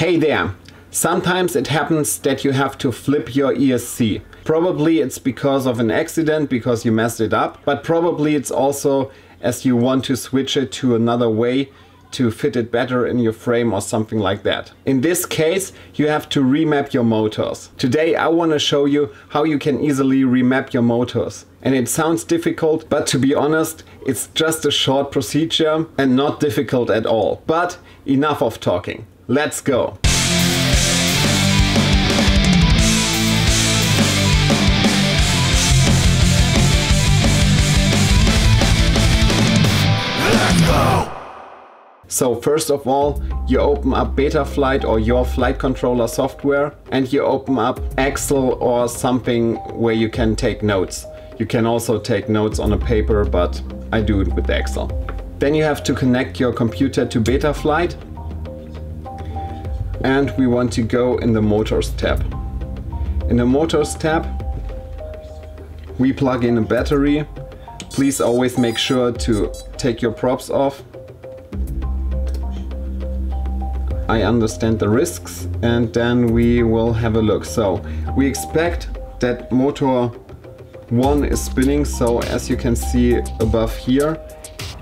Hey there! Sometimes it happens that you have to flip your ESC. Probably it's because of an accident, because you messed it up, but probably it's also as you want to switch it to another way to fit it better in your frame or something like that. In this case, you have to remap your motors. Today I want to show you how you can easily remap your motors. And it sounds difficult, but to be honest, it's just a short procedure and not difficult at all. But enough of talking. Let's go! So first of all, you open up Betaflight or your flight controller software and you open up Excel or something where you can take notes. You can also take notes on a paper, but I do it with Excel. Then you have to connect your computer to Betaflight and we want to go in the Motors tab. In the Motors tab, we plug in a battery. Please always make sure to take your props off I understand the risks and then we will have a look. So we expect that motor 1 is spinning so as you can see above here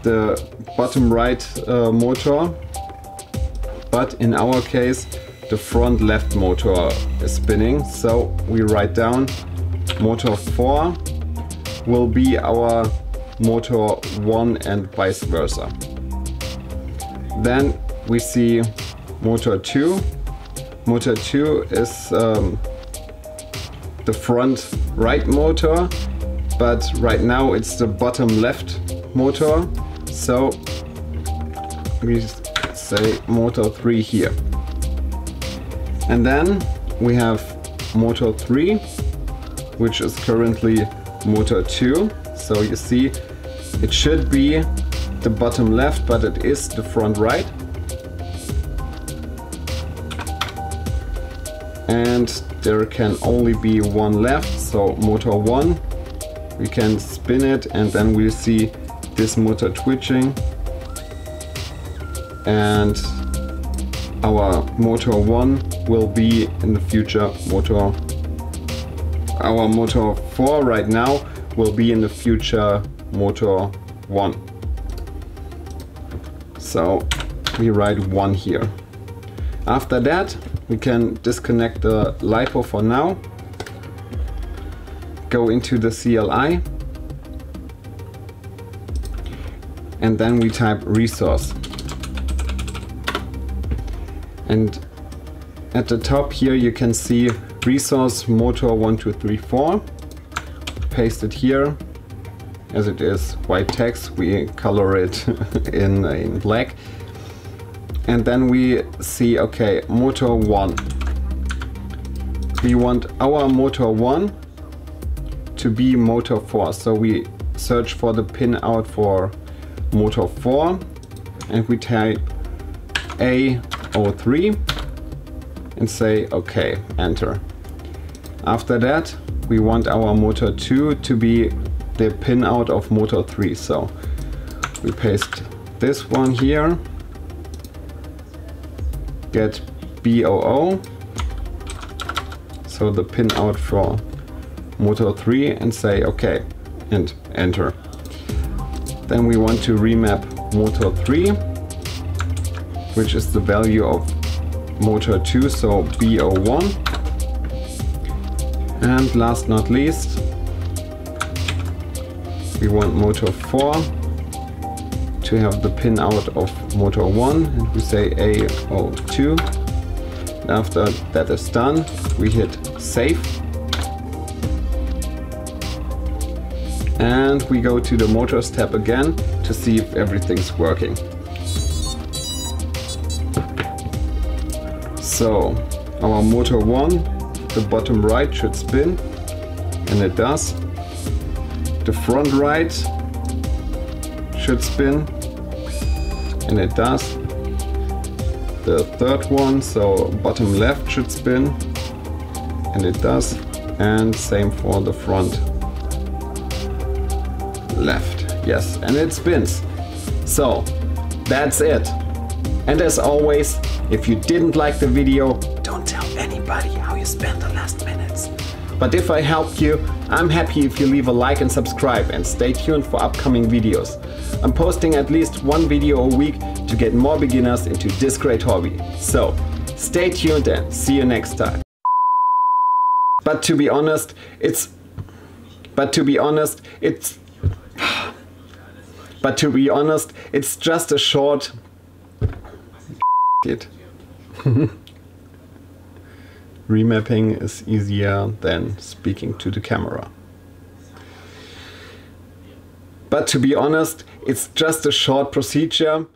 the bottom right uh, motor but in our case the front left motor is spinning so we write down motor 4 will be our motor 1 and vice versa then we see motor 2. Motor 2 is um, the front right motor, but right now it's the bottom left motor. So we say motor 3 here. And then we have motor 3, which is currently motor 2. So you see it should be the bottom left, but it is the front right. and there can only be one left so motor 1 we can spin it and then we'll see this motor twitching and our motor 1 will be in the future motor our motor 4 right now will be in the future motor 1 so we write 1 here after that we can disconnect the LiPo for now. Go into the CLI. And then we type resource. And at the top here you can see resource motor 1234. Paste it here. As it is white text, we color it in, in black and then we see okay motor 1 we want our motor 1 to be motor 4 so we search for the pin out for motor 4 and we type A03 and say okay enter. After that we want our motor 2 to be the pin out of motor 3 so we paste this one here. Get B00 so the pin out for motor 3 and say okay and enter. Then we want to remap motor 3 which is the value of motor 2 so B01 and last not least we want motor 4 to have the pin out of motor 1 and we say A02. After that is done, we hit save. And we go to the motors tab again to see if everything's working. So our motor 1, the bottom right should spin and it does. The front right should spin and it does. The third one, so bottom left should spin and it does. And same for the front left. Yes, and it spins. So that's it. And as always, If you didn't like the video, don't tell anybody how you spent the last minutes. But if I helped you, I'm happy if you leave a like and subscribe and stay tuned for upcoming videos. I'm posting at least one video a week to get more beginners into this great hobby. So, stay tuned and see you next time. But to be honest, it's... But to be honest, it's... But to be honest, it's just a short... It. Remapping is easier than speaking to the camera. But to be honest, it's just a short procedure